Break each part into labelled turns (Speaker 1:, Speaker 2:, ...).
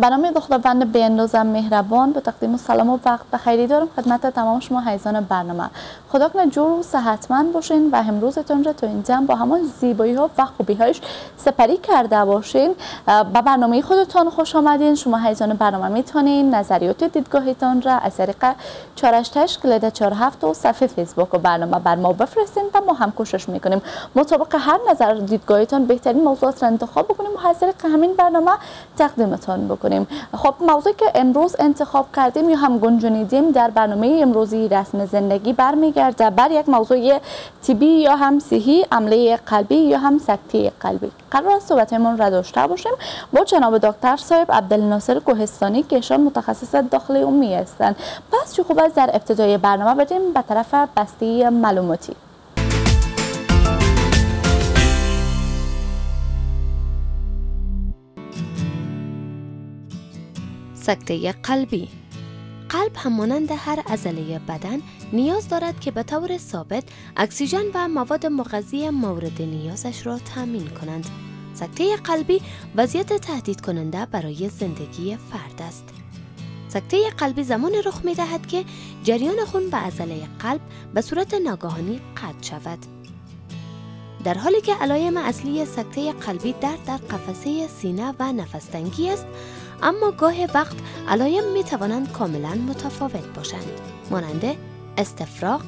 Speaker 1: به نام خداوند بیندازم مهربان به تقدیم سلام و وقت بخیری دارم خدمت تمام شما حیزان برنامه. خدا کنه جور و صحتمند باشین و امروزتون را تو اینجا با همون زیبایی ها و خوبی هایش سپری کرده باشین. به برنامه خودتان خوش آمدین. شما حیزان برنامه می‌تونین نظریات دیدگاهتان را از طریق 488 کلید 47 و صفحه فیسبوک و برنامه بر ما بفرستین و ما هم کوشش می‌کنیم مطابق هر نظر دیدگاهتان بهترین موضوعات را انتخاب بکنیم و از همین برنامه تقدیمتان بکنیم. خب موضوعی که امروز انتخاب کردیم یا هم گنجانیدیم در برنامه امروزی رسم زندگی برمیگرده بر یک موضوع تیبی یا هم صحی عمله قلبی یا هم سکته قلبی. قرار است صحبتمون را داشته باشیم با جناب دکتر صاحب عبدالناصر کوهستانی که ایشان متخصص داخل عمومی هستند. پس چه خوب است در ابتدای برنامه بریم به طرف بسته معلوماتی
Speaker 2: سکته قلبی قلب هم مانند هر عضله بدن نیاز دارد که به طور ثابت اکسیژن و مواد مغذی مورد نیازش را تامین کنند. سکته قلبی وضعیت تهدید کننده برای زندگی فرد است. سکته قلبی زمان رخ می دهد که جریان خون به عضله قلب به صورت ناگهانی قطع شود. در حالی که علایم اصلی سکته قلبی درد در قفسه سینه و نفستنگی است اما گاه وقت علایم می توانند کاملا متفاوت باشند. مانند استفراغ،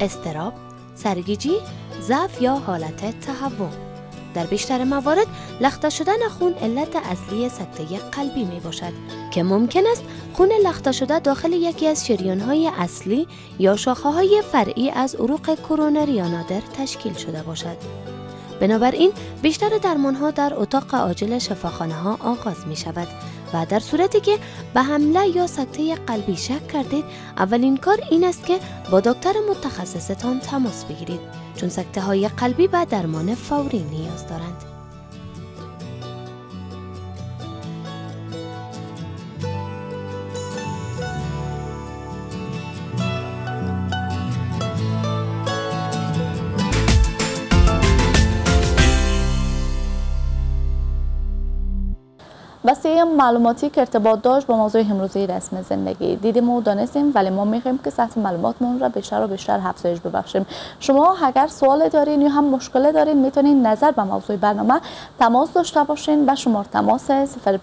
Speaker 2: استراب، سرگیجی، ضعف یا حالت تهوع. در بیشتر موارد لخته شدن خون علت اصلی سکته قلبی می باشد که ممکن است خون لخته شده داخل یکی از شریان های اصلی یا شاخه های فرعی از عروق کرونری یا نادر تشکیل شده باشد. بنابراین بیشتر درمان ها در اتاق عاجل شفاخانه ها آغاز می شود و در صورتی که به حمله یا سکته قلبی شک کردید اولین کار این است که با دکتر متخصصتان تماس بگیرید چون سکته های قلبی به درمان فوری نیاز دارند.
Speaker 1: بسیار معلوماتی که ارتباط داشت با موضوع امروزی رسم زندگی. دیدیم و دانستیم ولی ما می‌خوایم که سطح معلوماتمون را بیشتر و بیشتر افزایش ببخشیم. شما اگر سوال دارین یا هم مشکل دارین می‌تونین نظر به موضوع برنامه تماس داشته باشین به شماره تماس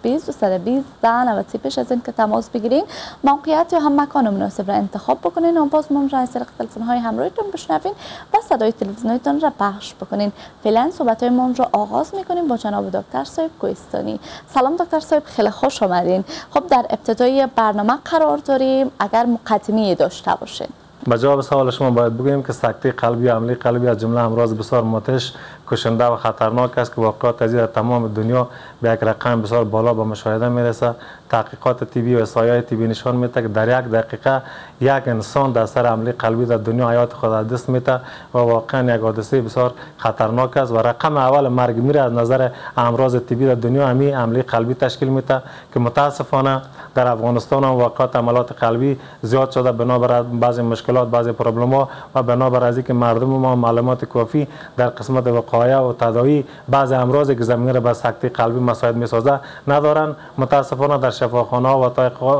Speaker 1: 020 120 90 پیش از این که تماس بگیرین. موقعیت یا هم مکان مناسب را انتخاب بکنین و باز من را از طریق تلفن های همراهتون بشنوین و صدای تلویزیونتون را پخش بکنین. فعلا صحبت های من را آغاز می‌کنیم با جناب دکتر صاحب کوهستانی. سلام دکتر. صاحب خیلی خوش آمدین خب در ابتدای برنامه قرار داریم. اگر مقدمه داشته باشین.
Speaker 3: با جواب سوال شما باید بگوییم که سکته قلبی و عملی قلبی از جمله امراض بسیار متش کشنده و خطرناک است که واقعات از تمام دنیا به یک رقم بسیار بالا به مشاهده می‌رسه. تحقیقات تیبی و سایه تیبی نشان میده که در یک دقیقه یک انسان در سر عملی قلبی در دنیا حیات خود از دست میده و واقعا یک حادثه بسیار خطرناک است و رقم اول مرگ میره از نظر امراض تیبی در دنیا همی عملی قلبی تشکیل میده که متاسفانه در افغانستان هم واقعات عملات قلبی زیاد شده بنابر بعضی مشکلات بعضی پرابلم ها و بنابر از اینکه مردم ما معلومات کافی در قسمت وقایع و تداوی بعضی امراض که زمینه را به سکته قلبی مساعد می‌سازه ندارن متاسفانه در شفاخانه و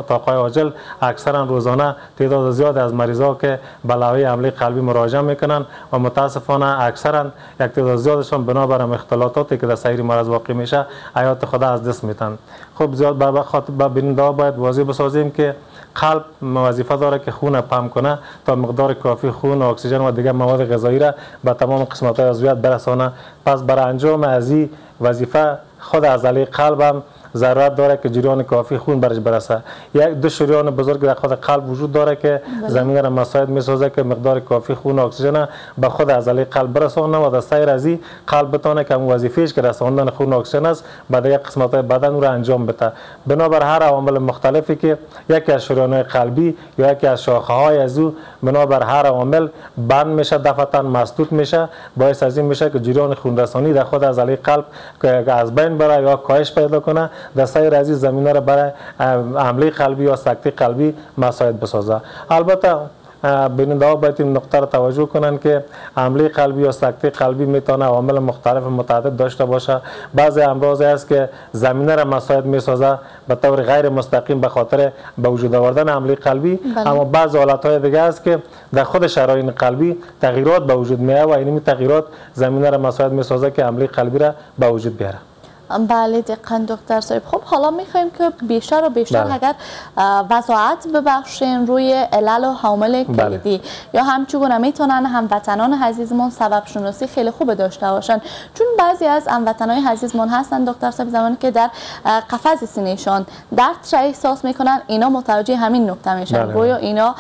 Speaker 3: تاقای عاجل اکثرا روزانه تعداد زیاد از مریضا که بلاوی عملی قلبی مراجعه می‌کنن و متاسفانه اکثرا یک تعداد زیادشان بنابر اختلاطاتی که در سیر مرض واقع میشه حیات خود از دست میتن خب زیاد به خاطر بیننده باید واضح بسازیم که قلب وظیفه داره که خون پم کنه تا مقدار کافی خون و اکسیژن و دیگر مواد غذایی را به تمام قسمت های عضویت برسانه. پس برای انجام از وظیفه خود عضله قلب ضرورت داره که جریان کافی خون برش برسه یک دو شریان بزرگ در خود قلب وجود داره که بله. زمینه را مساعد می‌سازه که مقدار کافی خون و اکسیژن به خود عضله قلب برسانه و در سیر از قلب بتونه که وظیفهش که رساندن خون و اکسیژن است به دیگر قسمت های بدن را انجام بده بنابر هر عوامل مختلفی که یکی از شریان قلبی یا یکی از شاخه های از او بنابر هر عامل بند میشه دفعتا مسدود میشه باعث از این میشه که جریان خون رسانی در خود عضله قلب از بین بره یا کاهش پیدا کنه در سایر از زمین را برای حمله قلبی یا سکته قلبی مساعد بسازه. البته بیننده ها باید این نقطه را توجه کنند که حمله قلبی یا سکته قلبی می‌تونه عوامل مختلف متعدد داشته باشه. بعضی امراض است که زمینه را مساعد می‌سازه به طور غیر مستقیم به خاطر به وجود آوردن حمله قلبی. بله. اما بعض حالت های دیگه است که در خود شرایط قلبی تغییرات به وجود میاد و این تغییرات زمینه را مساعد می‌سازه که حمله قلبی را به وجود بیاره.
Speaker 1: بله دقیقا دکتر صاحب خب حالا می‌خوایم که بیشتر و بیشتر بله. اگر وضاحت ببخشین روی علل و حامل بله. کلیدی بله. یا همچنین می‌تونن هموطنان عزیزمون سبب شناسی خیلی خوب داشته باشن چون بعضی از هموطنان عزیزمون هستن دکتر صاحب زمانی که در قفس سینهشان درد را احساس می‌کنن اینا متوجه همین نکته میشن بله. گویا اینا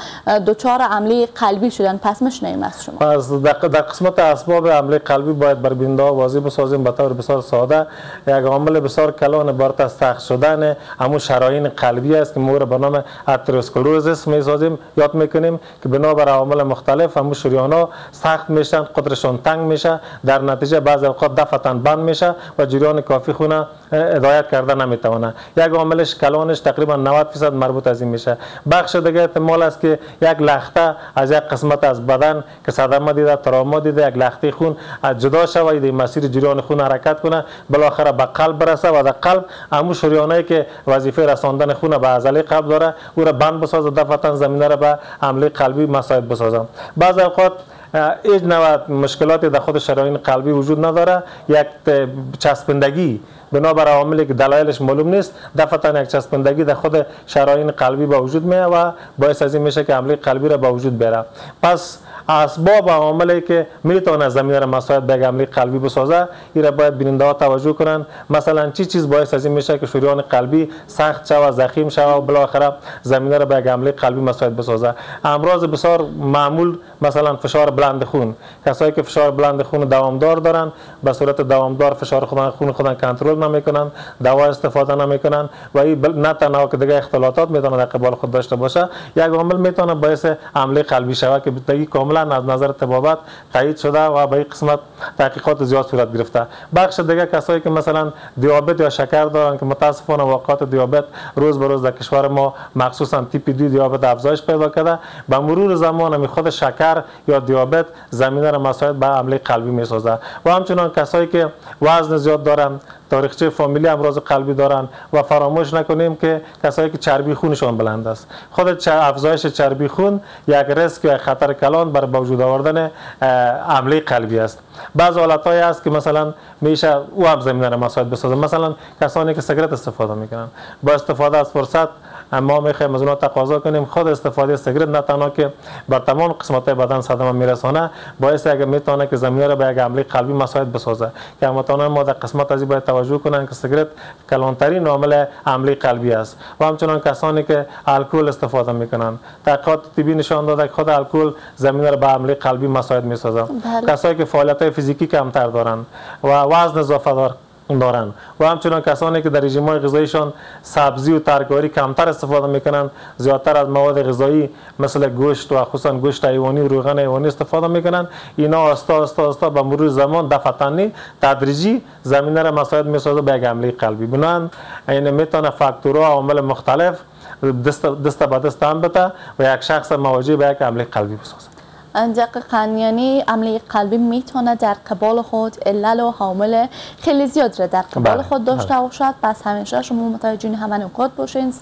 Speaker 1: دچار عملی قلبی شدن پس مشنیم از شما
Speaker 3: پس در قسمت اسباب عملی قلبی باید بر بیننده واضح بسازیم به طور بسیار ساده یک عامل بسیار کلان بارت از سخت شدن همون شرايين قلبی است که ما به نام اتروسکلروزیس می‌سازیم. یاد می‌کنیم که بنابر عوامل مختلف همون شریان ها سخت میشن قدرشون تنگ میشه در نتیجه بعضی اوقات دفتن بند میشه و جریان کافی خونه هدایت کرده نمی‌تونه. یک عاملش کلانش تقریبا 90 درصد مربوط از این میشه. بخش دیگه احتمال است که یک لخته از یک قسمت از بدن که صدمه دیده تراما دیده یک لخته خون از جدا در مسیر جریان خون حرکت کنه. بالاخره به قلب برسه و در قلب همون شریانه که وظیفه رساندن خون به عضله قلب داره او را بند بسازه دفعتا زمینه را به عمله قلبی مساعد بسازم. بعض اوقات هیچ نوع مشکلاتی در خود شرايين قلبی وجود نداره. یک چسبندگی بنابر عواملی که دلایلش معلوم نیست دفعتا یک چسبندگی در خود شرايين قلبی به وجود میاد و باعث از این میشه که عمله قلبی را به وجود بیاره پس اسباب و عواملی که می‌تونه زمین را مساعد به عملی قلبی بسازه این را باید بیننده ها توجه کنند. مثلا چی چیز باعث از این میشه که شریان قلبی سخت شوه زخیم شوه و بالاخره زمین را به عملی قلبی مساعد بسازه امراض بسیار معمول مثلا فشار بلند خون. کسایی که فشار بلند خون دوامدار دارن به صورت دوامدار فشار خون خودن کنترل نمی‌کنن دوا استفاده نمی‌کنن و این نه تنها که دیگه اختلالات می‌تونه در قبال خود داشته باشه یک عامل می‌تونه باعث عملی قلبی شوه که دیگه کاملا از نظر طبابت قید شده و به این قسمت تحقیقات زیاد صورت گرفته. بخش دیگه کسایی که مثلا دیابت یا شکر دارن که متاسفانه واقعات دیابت روز به روز در کشور ما مخصوصا تیپ 2 دیابت افزایش پیدا کرده. به مرور زمان می خود شکر یا دیابت زمینه را مساعد به عملی قلبی می سازه و همچنان کسایی که وزن زیاد دارن تاریخچه فامیلی امراض قلبی دارن و فراموش نکنیم که کسایی که چربی خونشان بلند است. خود افزایش چربی خون یک ریسک یا خطر کلان بر وجود آوردن عملی قلبی است. بعض حالت های است که مثلا میشه او هم زمینه مساعد بسازه مثلا کسانی که سیگرت استفاده می‌کنن. با استفاده از فرصت ما می‌خوایم از اونها تقاضا کنیم. خود استفاده سیگرت نه تنها که بر تمام قسمت بدن صدمه میرسانه باعث اگر می‌تونه که زمینه را به یک عملی قلبی مساعد بسازه. که هموطنان ما در قسمت از باید توجه کنند که سیگرت کلانترین عامل عملی قلبی است و همچنان کسانی که الکل استفاده می‌کنن تحقیقات طبی نشان داده که خود الکل زمینه را به عملی قلبی مساعد می‌سازه بله. کسایی که فعالیت فیزیکی کمتر دارند و وزن اضافه دار دارن. و همچنان کسانی که در رژیم های سبزی و ترکاری کمتر استفاده می‌کنن زیادتر از مواد غذایی مثل گوشت و خصوصا گوشت حیوانی و روغن حیوانی استفاده می‌کنن. اینا آستا آستا آستا به مرور زمان دفعتنی تدریجی زمینه را مساعد می‌سازه به یک حمله قلبی. بنان این می‌تونه فاکتورها عوامل مختلف دست دست به دست هم بده و یک شخص مواجه به یک حمله قلبی بسازه
Speaker 1: دقیقا یعنی عملی قلبی می‌تونه در قبال خود علل و حامل خیلی زیاد را در قبال بله، خود داشته بله. باشد. پس همیشه شما متوجه همه نکات باشین.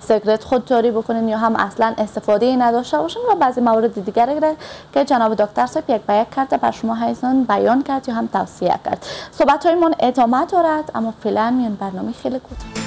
Speaker 1: سیگرت خودداری بکنین یا هم اصلا استفاده نداشته باشین و بعضی موارد دیگر که جناب دکتر صاحب یک بیان کرده بر شما هیزان بیان کرد یا هم توصیه کرد. صحبت های من ادامه دارد اما فعلا میان برنامه خیلی کوتاه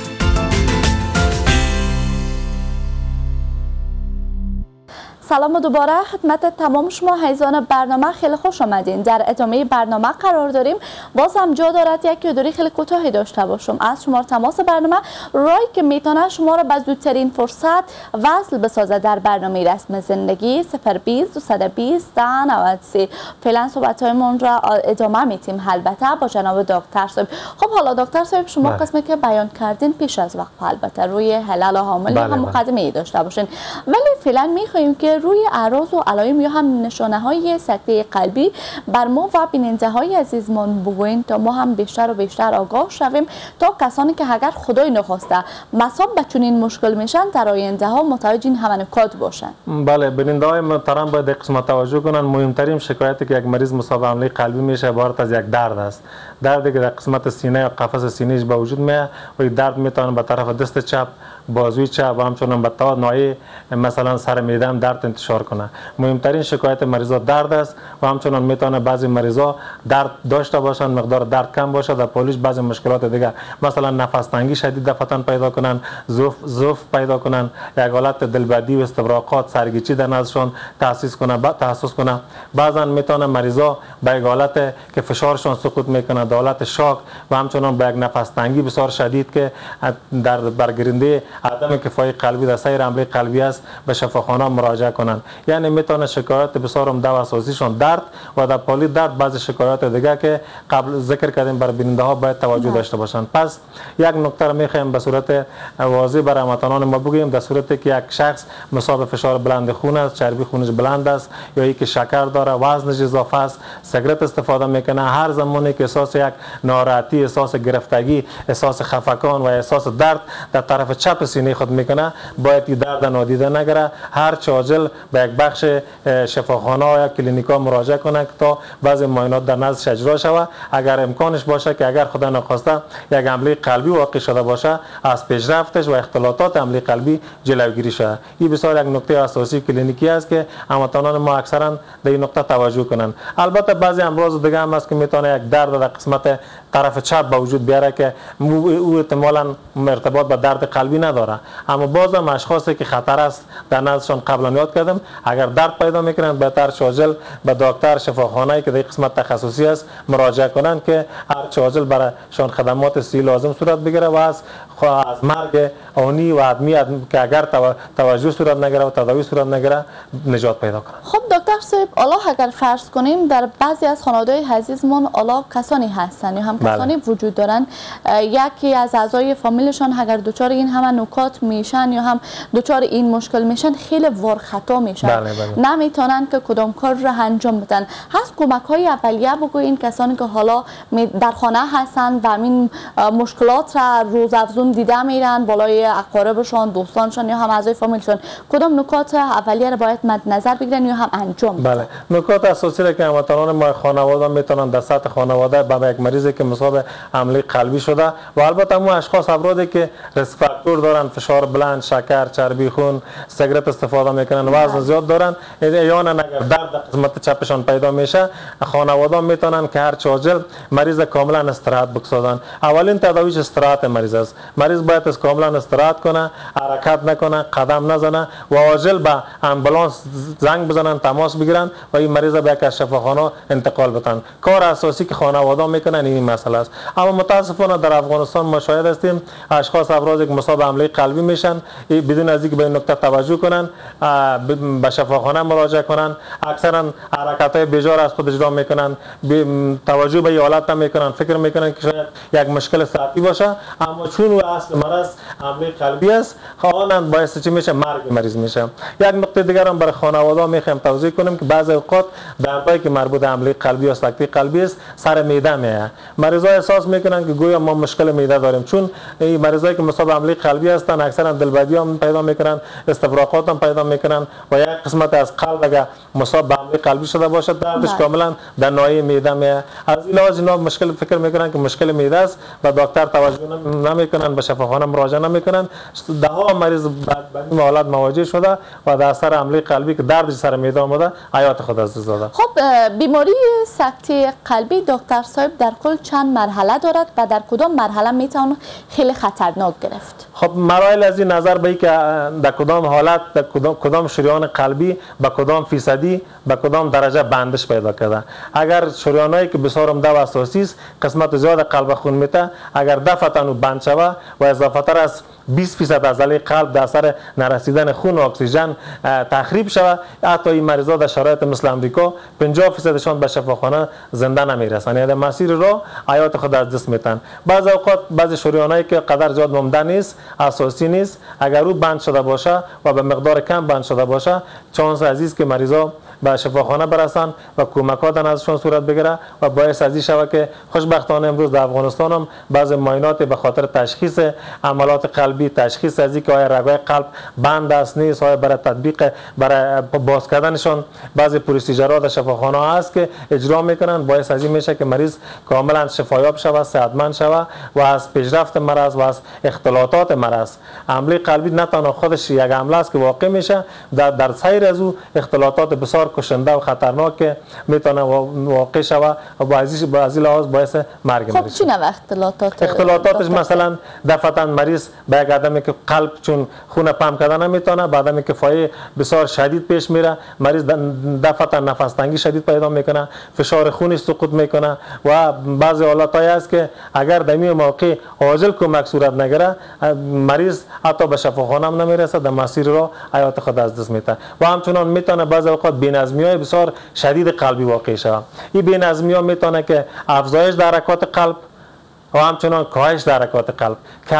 Speaker 1: سلام و دوباره خدمت تمام شما حیزان برنامه خیلی خوش آمدین. در ادامه برنامه قرار داریم. باز هم جا دارد یک یادداری خیلی کوتاهی داشته باشم. از شما تماس برنامه رای که می‌تونه شما را به زودترین فرصت وصل بسازه در برنامه رسم زندگی 020 220 93 فعلا صحبت من را ادامه میتیم البته با جناب دکتر صاحب. خب حالا دکتر صاحب شما بله. قسمی که بیان کردین پیش از وقت البته روی حلال حامل بله هم بله. مقدمه ای داشته باشین. ولی فعلا می‌خواهیم که روی اعراض و علائم یا هم نشانه های سکته قلبی بر ما و بیننده های عزیزمان بگوین تا ما هم بیشتر و بیشتر آگاه شویم تا کسانی که اگر خدای نخواسته مصاب به چنین مشکل میشن در آینده ها متوجه این همه نکات باشن.
Speaker 3: بله بیننده های محترم باید قسمت توجه کنن مهمترین شکایتی که یک مریض مصاب عملی قلبی میشه عبارت از یک درد است. دردی که در قسمت سینه یا قفس سینهش به وجود میاد و درد می‌تونه به طرف دست چپ بازوی چپ همچنان به تا نوعی مثلا سر میده هم درد انتشار کنه. مهمترین شکایت مریضا درد است و همچنان می‌تونه بعضی مریضا درد داشته باشن مقدار درد کم باشه. در پولیش بعضی مشکلات دیگه مثلا نفس تنگی شدید دفتن پیدا کنن زوف زوف پیدا کنن یک حالت دلبدی و استفراغات سرگیچی در نزدشون تاسیس کنه تحسس کنه. بعضا می‌تونه مریضا به یک حالت که فشارشون سقوط می‌کنه در حالت شاک و همچنان به یک نفس تنگی بسیار شدید که در برگرنده عدم کفای قلبی در سیر عملی قلبی است به شفاخانه مراجعه کنند. یعنی می‌تونه شکایت بسیار عمده و اساسیشون درد و در پالی درد بعض شکایات دیگه که قبل ذکر کردیم بر بیننده ها باید توجه داشته باشند. پس یک نکته را می‌خوایم به صورت واضح بر هموطنان ما بگوییم در صورتی که یک شخص مصاب فشار بلند خون است چربی خونش بلند است یا ای که شکر داره وزنش اضافه است سیگرت استفاده می‌کنه هر زمانی که احساس یک ناراحتی احساس گرفتگی احساس خفقان و احساس درد در طرف چپ سینه خود می‌کنه باید درد نادیده نگره هر چاجل به یک بخش شفاخانه یا کلینیکا مراجعه کنه تا بعضی معاینات در نزدش اجرا شود اگر امکانش باشه که اگر خدا نخواسته یک عملی قلبی واقع شده باشه از پیشرفتش و اختلالات عملی قلبی جلوگیری شود این بسیار یک نکته اساسی کلینیکی است که هموطنان ما اکثرا در این نقطه توجه کنند. البته بعضی امراض دیگه هم است که می‌تونه یک درد در قسمت طرف چپ به وجود بیاره که او احتمالا ارتباط به درد قلبی نداره اما باز هم اشخاصی که خطر است در نزدشان قبلا یاد کردم. اگر درد پیدا می‌کنند بهتر شاجل به دکتر شفاخانه که در قسمت تخصصی است مراجعه کنند که هر چاجل برایشان خدمات سی لازم صورت بگیره و از از مرگ آنی و عدمی که اگر توجه صورت نگیره و تداوی صورت نگیره نجات پیدا کنند
Speaker 1: خب دکتر صاحب الله اگر فرض کنیم در بعضی از خانواده عزیزمون الله کسانی هستند یا هم کسانی بله. وجود دارن یکی از اعضای فامیلشان اگر دچار این همه نکات میشن یا هم دچار این مشکل میشن خیلی ور خطا میشن بله بله. نمی‌تونن که کدام کار را انجام بدن هست کمک های اولیه بگوین کسانی که حالا در خانه هستن و این مشکلات را روز افزون دیده میرن بالای اقاربشان دوستانشان یا هم اعضای فامیلشان کدام نکات اولیه را باید مد نظر بگیرن یا هم انجام
Speaker 3: بله. نکات اساسی را که هموطنان ما خانواده می‌تونن در سطح خانواده به یک مریضی که مصاب عملی قلبی شده و البته مو اشخاص افرادی که ریسک فاکتور دارن فشار بلند شکر چربی خون سیگرت استفاده می‌کنن وزن زیاد دارن. یا اگر درد قسمت چپشان پیدا میشه خانواده می‌تونن که هر چاجل مریض کاملا استراحت بکسازن. اولین تداویش استراحت مریض است. مریض باید از کاملا استراحت کنه حرکت نکنه قدم نزنه و عاجل به امبولانس زنگ بزنن تماس بگیرن و این مریض به یک شفاخانه انتقال بدن کار اساسی که خانواده می‌کنن این مسئله است. اما متاسفانه در افغانستان ما شاهد هستیم اشخاص افرادی که مصاب عملی قلبی میشن. بدون از اینکه به این نکته توجه کنن به شفاخانه مراجعه کنن. اکثرا حرکت های بجار از خود اجرا می‌کنن. توجه به حالت نمی‌کنن. فکر می‌کنن که شاید یک مشکل صحتی باشه. اما چون اصل مرض عملی قلبی است. خواهان باعث چی میشه؟ مرگ مریض میشه. یک نکته دیگر هم برای خانواده می‌خوایم توضیح کنیم که بعضی اوقات دردهایی که مربوط به قلبی یا سکته قلبی است سر میده میه. مریضا احساس می‌کنن که گویا ما مشکل میده داریم. چون این مریضایی که مصاب عملی قلبی هستن اکثرا دلبدی هم پیدا می‌کنن استفراغات هم پیدا می‌کنن و یک قسمت از قلب اگر مصاب به قلبی شده باشد دردش بله. کاملا در ناحیه میده میه. از این لحاظ اینا مشکل فکر می‌کنن که مشکل میده است و دکتر توجه نمی‌کنن. به شفاخانه مراجعه نمی‌کنن. ده ها مریض به این حالت مواجه شده و در اثر عملی قلبی که درد سر میده آمده حیات خود از دست داده.
Speaker 1: خب بیماری سکته قلبی دکتر صاحب در کل چند مرحله دارد و در کدام مرحله می‌تونه خیلی خطرناک گرفت؟
Speaker 3: خب مراحل از این نظر به که در کدام حالت در کدام, شریان قلبی به کدام فیصدی به کدام درجه بندش پیدا کرده. اگر شریانایی که بسیار عمده و اساسی است قسمت زیاد قلب خون میته اگر دفعتا بند شوه و اضافه تر از 20 فیصد عضله قلب در اثر نرسیدن خون و اکسیژن تخریب شود. حتی این مریضا در شرایط مثل امریکا 50 فیصدشان به شفاخانه زنده نمی‌رسن یعنی مسیر را حیات خود از دست میتن بعض اوقات بعض شریانایی که قدر زیاد ممده نیست اساسی نیست. اگر او بند شده باشه و به مقدار کم بند شده باشه چانس عزیز که مریضا به شفاخانه برسن و ها ازشان صورت بگیره و باعث ازی شود که خوشبختانه امروز در افغانستان هم بعض ماینات به خاطر تشخیص عملات قلبی تشخیص ازی که آیا رگای قلب بند است نیست آیا برای تطبیق برای باز کردنشان بعضی پروسیجرها در شفاخانه هست که اجرا می‌کنن باعث ازی میشه که مریض کاملا شفایاب شود صحتمند شود و از پیشرفت مرض و از اختلاطات مرض. عملی قلبی نه تنها خودش یک عمله است که واقع میشه در در سیر از او اختلاطات بسیار کشنده و خطرناک می‌تونه واقع شود و با از لحاظ باعث مرگ
Speaker 1: خب چی نوع اختلاطات؟
Speaker 3: اختلاطاتش مثلا دفعتا مریض به یک آدمی که قلب چون خون پمپ کردن نمی‌تونه بعد آدمی که فایه بسیار شدید پیش میره مریض دفعتا نفس تنگی شدید پیدا می‌کنه فشار خونش سقوط می‌کنه و بعضی حالات است که اگر در موقع عاجل کمک صورت نگیره مریض حتی به شفاخانه هم نمی‌رسه در مسیر را حیات خود از دست میده. و همچنان می‌تونه بعضی اوقات بینظمی های بسیار شدید قلبی واقع شود. این بینظمی ها می‌تونه که افزایش در حرکات قلب و همچنان کاهش در حرکات قلب. که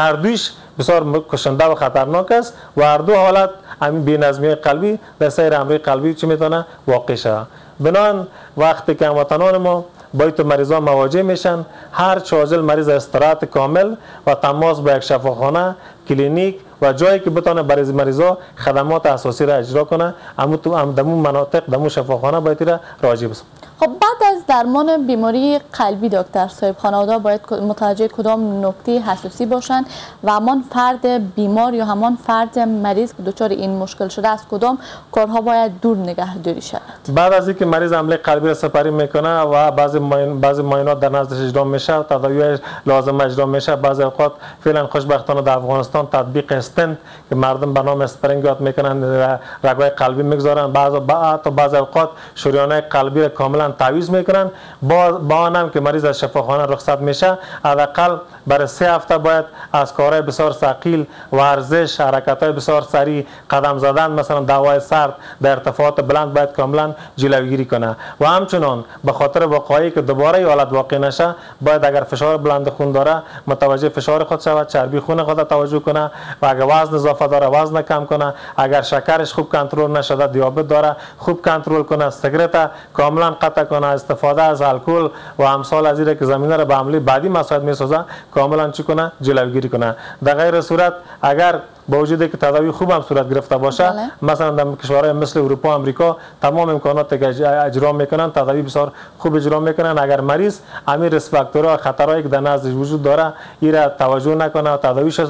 Speaker 3: بسیار کشنده و خطرناک است و هر دو حالت همین بینظمی قلبی در سیر امری قلبی چی می‌تونه واقع شود. بنان وقتی که هموطنان ما با تو مریضان مواجه میشن هر چازل مریض استراحت کامل و تماس با یک شفاخانه کلینیک و جایی که بتونه برای مریضا خدمات اساسی را اجرا کنه امو تو ام دمو مناطق دمو شفاخانه باید را راجع بسن.
Speaker 1: خب بعد از درمان بیماری قلبی دکتر صاحب خانواده باید متوجه کدام نکته حساسی باشند و همان فرد بیمار یا همان فرد مریض که دچار این مشکل شده از کدام کارها باید دور نگهداری شود؟
Speaker 3: بعد از اینکه مریض عمل قلبی را سپری می‌کنه و بعضی بعضی معاینات در نزدش اجرا میشه تداوی لازم اجرا میشه بعضی اوقات فعلا خوشبختانه در افغانستان تطبیق استند که مردم به نام اسپرینگ یاد می‌کنن رگای قلبی می‌گذارن. بعض بعد بعض اوقات شریانه قلبی را کاملا تعویض می‌کنن. با با که مریض از شفاخانه رخصت میشه. حداقل برای سه هفته باید از کارهای بسیار ثقیل ورزش حرکت های بسیار سریع قدم زدن مثلا دوای سرد در ارتفاعات بلند باید کاملا جلوگیری کنه. و همچنان به خاطر وقایعی که دوباره حالت واقع نشه باید اگر فشار بلند خون داره متوجه فشار خود شود چربی خون خود توجه کنه و اگر وزن اضافه داره وزن کم کنه. اگر شکرش خوب کنترل نشده دیابت داره. خوب کنترل کنه سیگرت کاملا قطع کنه. استفاده از الکل و امثال از که زمینه را به عملی بعدی مساعد می‌سازه کاملا چی کنه؟ جلوگیری کنه. در غیر صورت اگر با وجود که تداوی خوب هم صورت گرفته باشه بله. مثلا در کشورهای مثل اروپا و امریکا تمام امکانات که اجرا می‌کنن تداوی بسیار خوب اجرا می‌کنن. اگر مریض امیر ریسک فاکتورها خطرهایی که در نزدش وجود داره ای را توجه نکنه و تداویش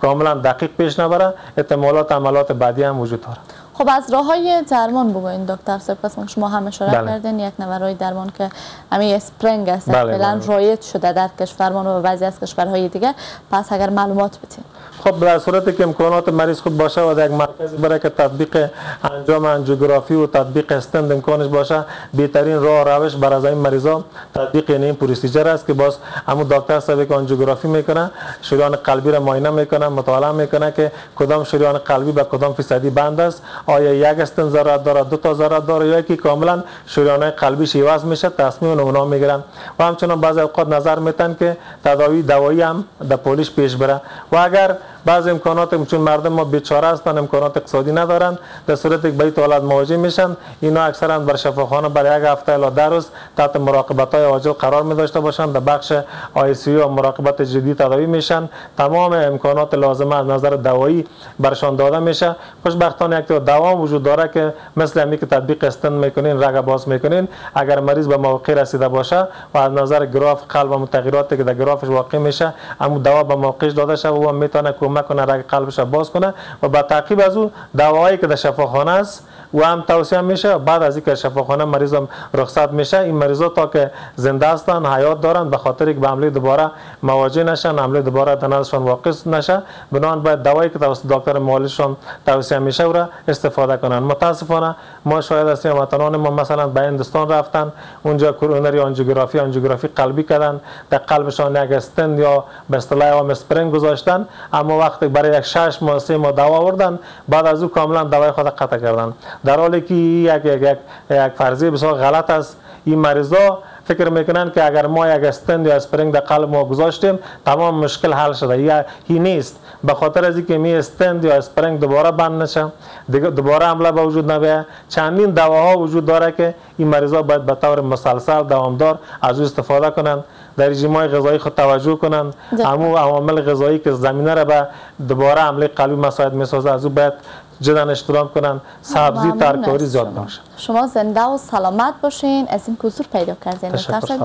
Speaker 3: کاملا دقیق پیش نبره. احتمالات حملات بعدی هم وجود داره.
Speaker 1: خب از راه های درمان بگوین دکتر سپس شما هم اشاره بله. کردین. یک نوع درمان که همین spring است. بله بله. رایج شده در کشورمان و بعضی از کشورهای دیگه. پس اگر معلومات بدین.
Speaker 3: خب در صورتی که امکانات مریض خود باشه و در یک مرکزی برای که تطبیق انجام انجیوگرافی و تطبیق استنت امکانش باشه بهترین راه روش برای از این مریضا تطبیق یعنی این پروسیجر است که باز همون دکتر صاحب که انجیوگرافی می‌کنه شریان قلبی را معاینه می‌کنه مطالعه می‌کنه که کدام شریان قلبی به کدام فیصدی بند است آیا یک استن ضرورت داره دو تا ضرورت داره یا که کاملا شریان قلبی شیواز میشه تصمیم نمونه می‌گیرن. و همچنان بعضی اوقات نظر میتن که تداوی دوایی هم در پولیش پیش بره. و اگر بعض امکانات چون مردم ما بیچاره هستن امکانات اقتصادی ندارن در صورت که به این مواجه میشن. اینا اکثرا بر شفاخانه برای یک هفته الی در روز تحت مراقبت های عاجل قرار می داشته باشن. در بخش آی سی و مراقبت جدی تداوی میشن. تمام امکانات لازمه از نظر دوایی برشان داده میشه. خوشبختانه یک دوا وجود داره که مثل همی که تطبیق استن می‌کنین رگ باز می‌کنین اگر مریض به موقع رسیده باشه و از نظر گراف قلب و تغییراتی که در گرافش واقع میشه اما دوا به موقعش داده شده و می‌تونه کنه رگ قلبش باز کنه. و با تعقیب از او دواهایی که در شفاخانه است و هم توصیه میشه بعد از اینکه شفاخانه مریض رخصت میشه این مریضا تا که زنده هستن حیات دارن به خاطر اینکه به دوباره مواجه نشن عملی دوباره دنازشون واقع نشه بنان باید دوایی که توسط دکتر معالجشون توصیه میشه و استفاده کنن. متاسفانه ما شاید هستیم وطنان ما مثلا به هندوستان رفتن اونجا کرونری آنژیوگرافی آنژیوگرافی قلبی کردن در قلبشان یک استند یا به اصطلاح عام اسپرینگ گذاشتن اما وقتی برای یک شش ماه سه ماه دوا آوردن بعد از او کاملا دوای خود قطع کردن. در حالی که یک یک یک, یک فرضیه بسیار غلط است. این مریضا فکر می‌کنن که اگر ما یک استنت یا spring در قلب ما گذاشتیم تمام مشکل حل شده. یا هیچ نیست. به خاطر از اینکه می استنت یا spring دوباره بند نشه دوباره حمله به وجود نیایه. چندین دواها وجود داره که این مریضا باید به طور مسلسل دوامدار از او استفاده کنند. در رژیم های غذایی خود توجه کنند. همو عوامل غذایی که زمینه را به دوباره عمله قلبی مساعد می‌سازه از او باید جدا اشترام کنن سبزی ترکاری زیاد باشه.
Speaker 1: شما زنده و سلامت باشین. از این کسور پیدا کردین.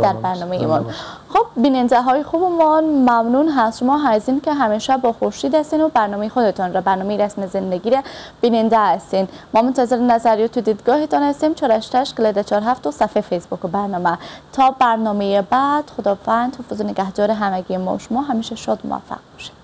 Speaker 1: در برنامه ایمان. خب بیننده های خوبمان ممنون هست. شما هستین که همیشه با خورشید هستین و برنامه خودتان را برنامه رسم زندگی را بیننده هستین. ما منتظر نظریات و دیدگاهتان هستیم. چراشتش کلید 47 و صفحه فیسبوک و برنامه. تا برنامه بعد خداوند حفظ و نگهدار همگی ما شما. همیشه شاد موفق باشید